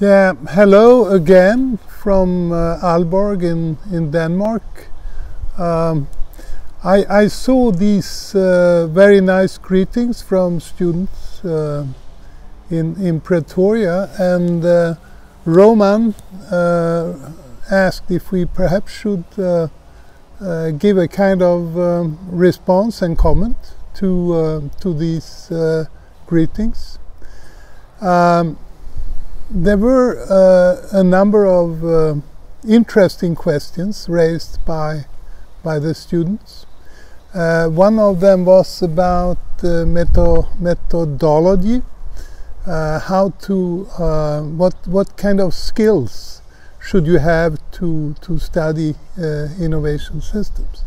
Yeah, hello again from uh, Aalborg in, in Denmark. Um, I, I, saw these uh, very nice greetings from students uh, in, in Pretoria, and uh, Roman uh, asked if we perhaps should uh, give a kind of um, response and comment to, to these greetings. Um, there were uh, a number of uh, interesting questions raised by by the students. Uh, one of them was about meto methodology, uh, how to uh, what what kind of skills should you have to to study uh, innovation systems,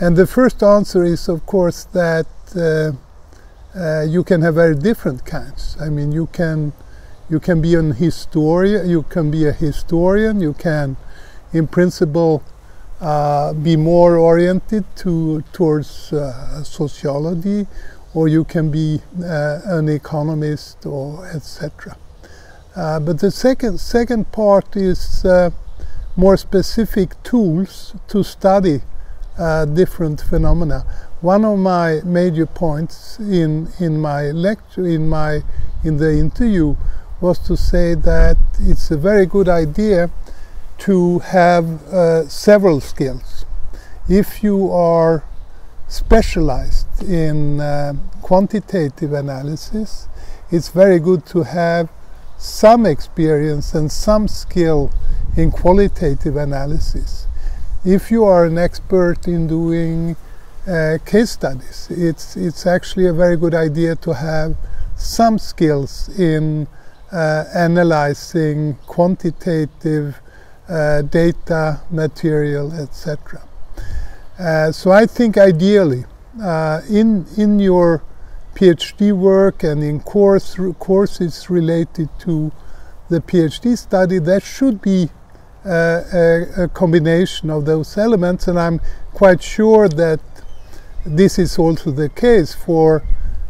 and the first answer is of course that you can have very different kinds. I mean, you can you can be an historian, you can be a historian, you can, in principle, uh, be more oriented to towards uh, sociology, or you can be uh, an economist, or etc. Uh, but the second second part is uh, more specific tools to study uh, different phenomena. One of my major points in in my lecture, in my in the interview, was to say that it's a very good idea to have uh, several skills. If you are specialized in uh, quantitative analysis, it's very good to have some experience and some skill in qualitative analysis. If you are an expert in doing uh, case studies, it's, it's actually a very good idea to have some skills in analyzing quantitative uh, data, material, etc. Uh, so I think ideally, in in your PhD work and in course courses related to the PhD study, there should be uh, a, a, combination of those elements, and I'm quite sure that this is also the case for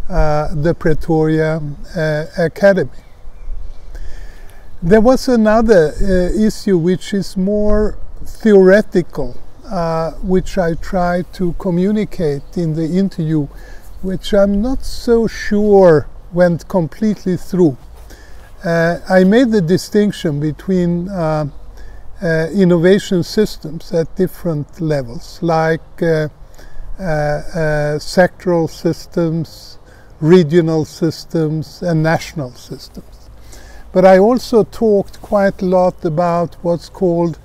uh, the Pretoria uh, Academy. There was another uh, issue which is more theoretical, uh, which I tried to communicate in the interview, which I'm not so sure went completely through. Uh, I made the distinction between uh, uh, innovation systems at different levels, like uh, sectoral systems, regional systems, and national systems. But I also talked quite a lot about what's called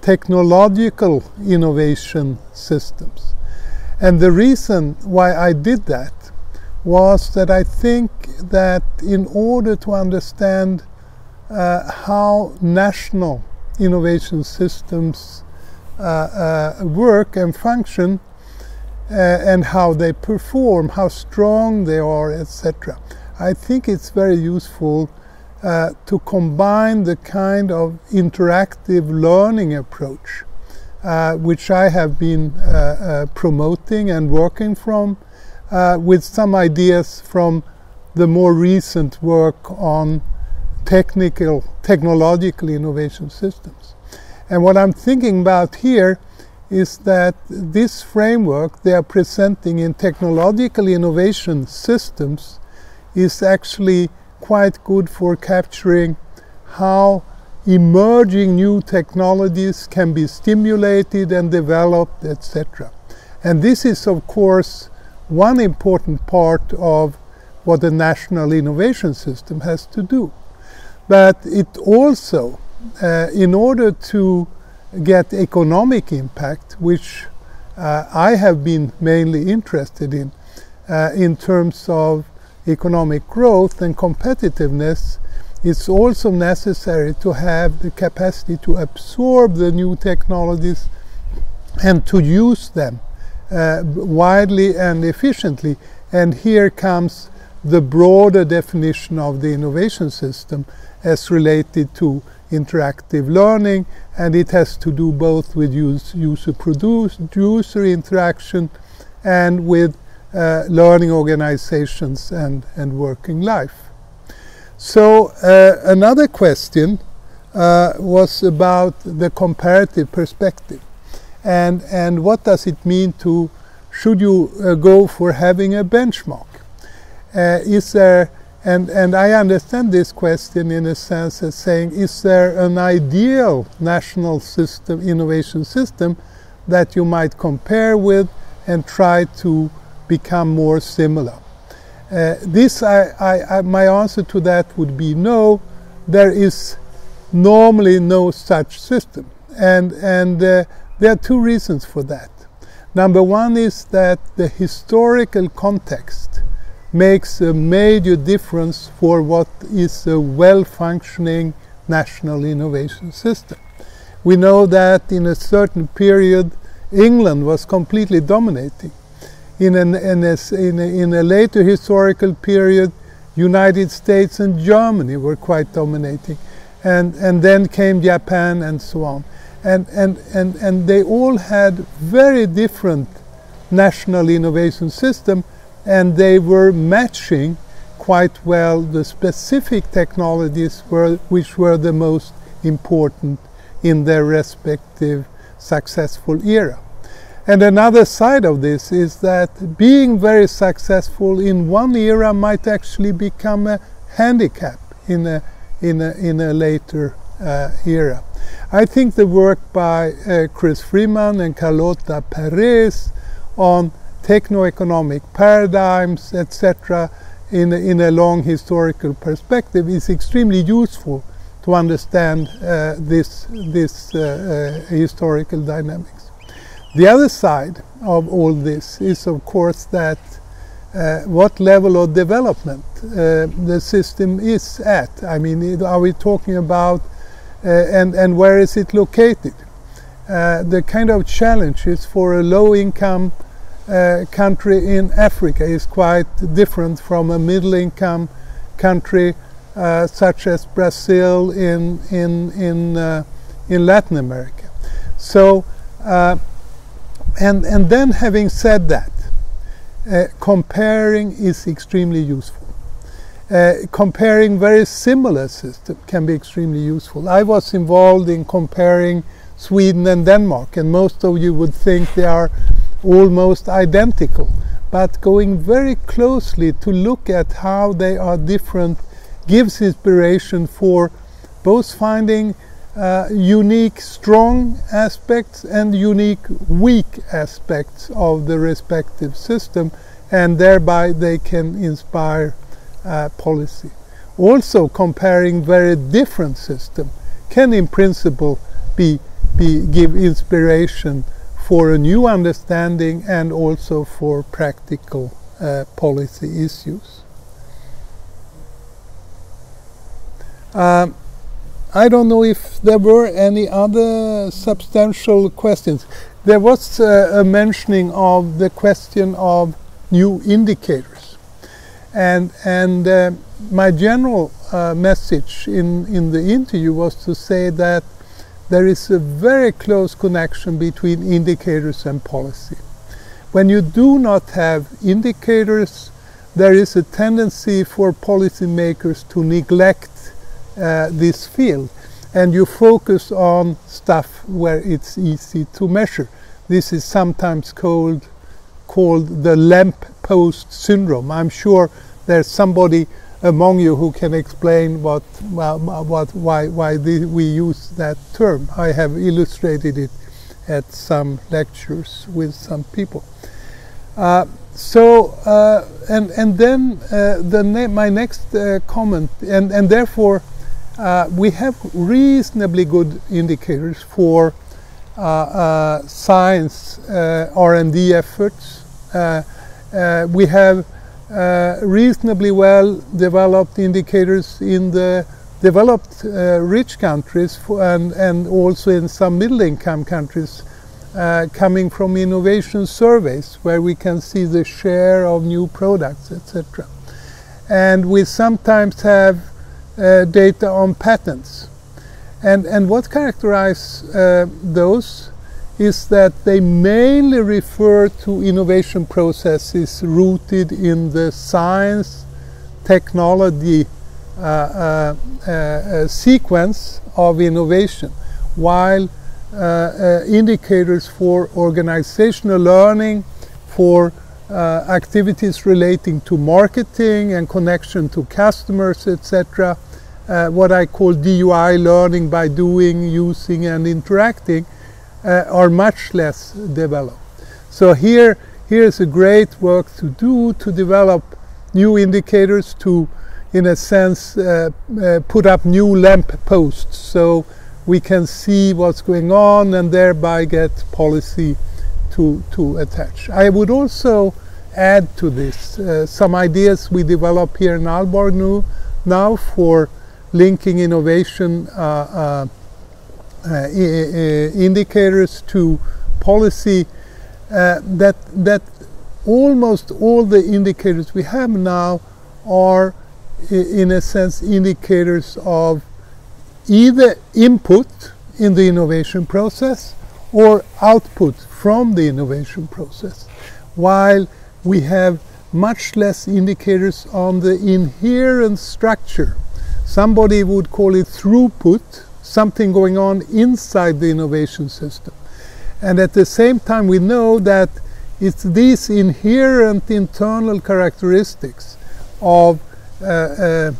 technological innovation systems. And the reason why I did that was that I think that in order to understand uh, how national innovation systems uh, uh, work and function uh, and how they perform, how strong they are, etc., I think it's very useful uh, to combine the kind of interactive learning approach uh, which I have been uh, uh promoting and working from uh, with some ideas from the more recent work on technical, technological innovation systems. And what I'm thinking about here is that this framework they are presenting in technological innovation systems is actually quite good for capturing how emerging new technologies can be stimulated and developed, etc. And this is, of course, one important part of what the national innovation system has to do. But it also, uh, in order to get economic impact, which uh, I have been mainly interested in, uh, in terms of economic growth and competitiveness, it's also necessary to have the capacity to absorb the new technologies and to use them uh, widely and efficiently. And here comes the broader definition of the innovation system as related to interactive learning, and it has to do both with use, user produced user interaction and with uh, learning organizations and, and working life. So uh, another question uh, was about the comparative perspective, and and what does it mean to should you uh, go for having a benchmark? Uh, is there and and I understand this question in a sense as saying is there an ideal national system innovation system that you might compare with and try to become more similar? Uh, this, I, I, I, my answer to that would be no. There is normally no such system, and and uh, there are two reasons for that. Number one is that the historical context makes a major difference for what is a well-functioning national innovation system. We know that in a certain period, England was completely dominating in, an, in, a, in, a, in a later historical period, United States and Germany were quite dominating. And, and then came Japan and so on. And, and, and, and they all had very different national innovation system and they were matching quite well the specific technologies were, which were the most important in their respective successful era. And another side of this is that being very successful in one era might actually become a handicap in a, in a, in a later uh, era. I think the work by uh, Chris Freeman and Carlota Perez on techno-economic paradigms, etc., in, in a long historical perspective is extremely useful to understand uh, this, this uh, uh, historical dynamics. The other side of all this is, of course, that uh, what level of development uh, the system is at. I mean, are we talking about uh, and, and where is it located? Uh, the kind of challenges for a low income uh, country in Africa is quite different from a middle income country uh, such as Brazil in, in, in, in Latin America. So and, and then having said that, uh, comparing is extremely useful. Uh, comparing very similar systems can be extremely useful. I was involved in comparing Sweden and Denmark, and most of you would think they are almost identical. But going very closely to look at how they are different gives inspiration for both finding uh, unique strong aspects and unique weak aspects of the respective system and thereby they can inspire uh, policy. Also comparing very different systems can in principle be, be, give inspiration for a new understanding and also for practical uh, policy issues. Um, I don't know if there were any other substantial questions. There was uh, a mentioning of the question of new indicators. And, and uh, my general uh, message in, in the interview was to say that there is a very close connection between indicators and policy. When you do not have indicators, there is a tendency for policymakers to neglect uh, this field and you focus on stuff where it's easy to measure. This is sometimes called called the lamp post syndrome. I'm sure there's somebody among you who can explain what, well, what why why we use that term. I have illustrated it at some lectures with some people. Uh, so uh, and and then uh, the my next uh, comment and and therefore uh, we have reasonably good indicators for uh, uh, science R&D efforts. we have reasonably well developed indicators in the developed rich countries and, and also in some middle income countries uh, coming from innovation surveys where we can see the share of new products, etc. And we sometimes have uh, data on patents. And, and what characterizes uh, those is that they mainly refer to innovation processes rooted in the science, technology uh, uh, sequence of innovation, while indicators for organizational learning, for activities relating to marketing and connection to customers, etc., uh, what I call DUI learning by doing, using and interacting uh, are much less developed. So here, here is a great work to do to develop new indicators to, in a sense, uh, uh put up new lamp posts so we can see what's going on and thereby get policy to, to attach. I would also add to this uh, some ideas we develop here in Aalborg now for linking innovation uh, uh, uh, indicators to policy that that almost all the indicators we have now are in a sense indicators of either input in the innovation process or output from the innovation process while we have much less indicators on the inherent structure Somebody would call it throughput, something going on inside the innovation system. And at the same time, we know that it's these inherent internal characteristics of uh, uh,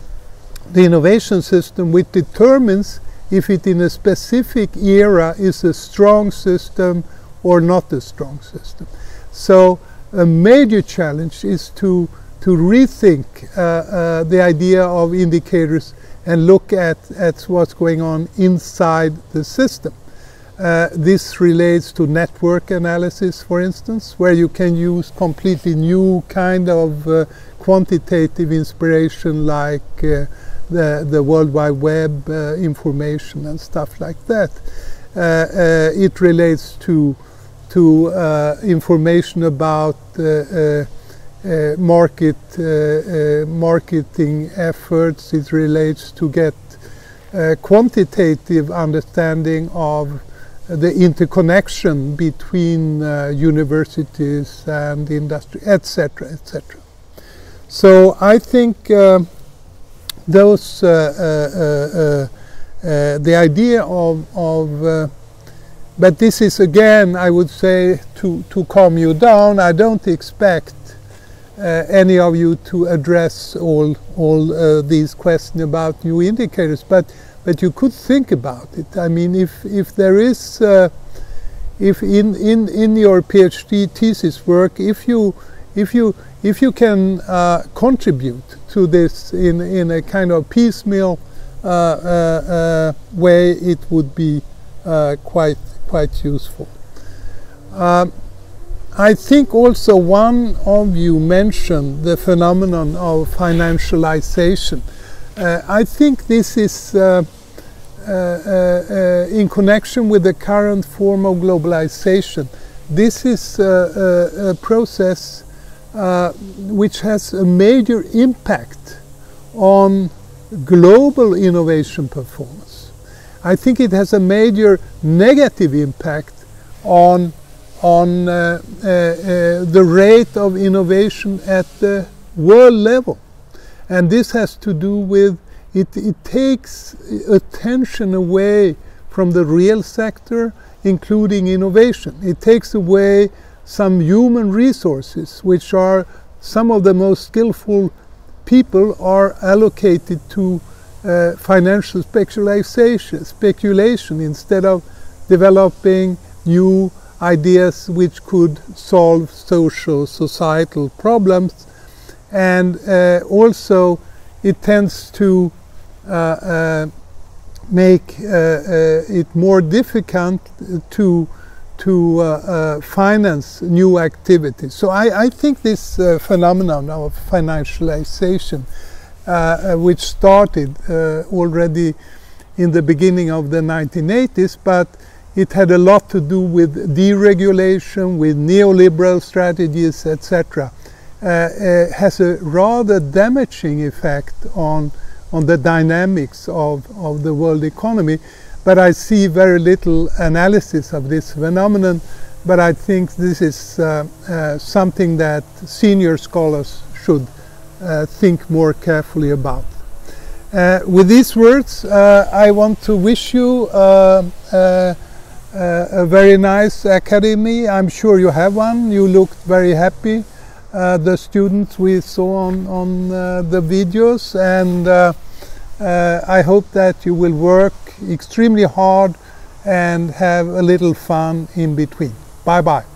the innovation system which determines if it in a specific era is a strong system or not a strong system. So a major challenge is to to rethink uh, uh, the idea of indicators and look at, at what's going on inside the system. Uh, this relates to network analysis, for instance, where you can use completely new kind of uh, quantitative inspiration like uh, the, the World Wide Web uh, information and stuff like that. it relates to, to uh, information about uh, uh, uh, market uh, uh, marketing efforts. It relates to get quantitative understanding of the interconnection between universities and industry, etc., etc. So I think those the idea of, of but this is again, I would say, to, to calm you down. I don't expect uh, any of you to address all all uh, these questions about new indicators, but but you could think about it. I mean, if if there is uh, if in, in in your PhD thesis work, if you if you if you can uh, contribute to this in in a kind of piecemeal uh, uh, way, it would be quite quite useful. Um, I think also one of you mentioned the phenomenon of financialization. Uh, I think this is uh, uh, uh in connection with the current form of globalization. This is a, a process uh, which has a major impact on global innovation performance. I think it has a major negative impact on on uh, uh, uh, the rate of innovation at the world level. And this has to do with it, it takes attention away from the real sector, including innovation. It takes away some human resources, which are some of the most skillful people are allocated to uh, financial speculation, speculation instead of developing new ideas which could solve social, societal problems. And uh, also it tends to uh, uh, make uh, uh, it more difficult to to uh, finance new activities. So I, I think this phenomenon of financialization, which started already in the beginning of the 1980s, but it had a lot to do with deregulation, with neoliberal strategies, etc. Uh, uh, has a rather damaging effect on on the dynamics of, of the world economy. But I see very little analysis of this phenomenon. But I think this is uh, uh something that senior scholars should uh, think more carefully about. Uh, with these words, uh, I want to wish you uh, a very nice academy. I'm sure you have one. You looked very happy. The students we saw on, on the videos, and I hope that you will work extremely hard and have a little fun in between. Bye bye.